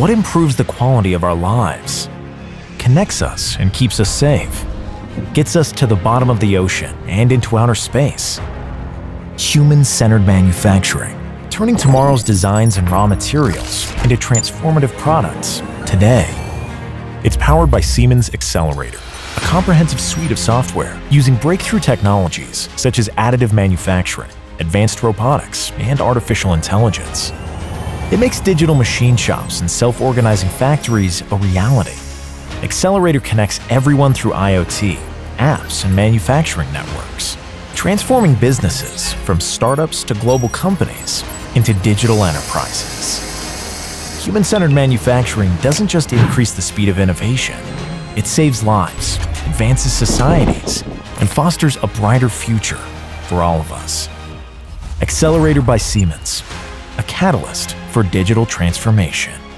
What improves the quality of our lives? Connects us and keeps us safe? Gets us to the bottom of the ocean and into outer space? Human-centered manufacturing, turning tomorrow's designs and raw materials into transformative products today. It's powered by Siemens Xcelerator, a comprehensive suite of software using breakthrough technologies such as additive manufacturing, advanced robotics, and artificial intelligence. It makes digital machine shops and self-organizing factories a reality. Xcelerator connects everyone through IoT, apps, and manufacturing networks, transforming businesses from startups to global companies into digital enterprises. Human-centered manufacturing doesn't just increase the speed of innovation, it saves lives, advances societies, and fosters a brighter future for all of us. Xcelerator by Siemens, a catalyst for digital transformation.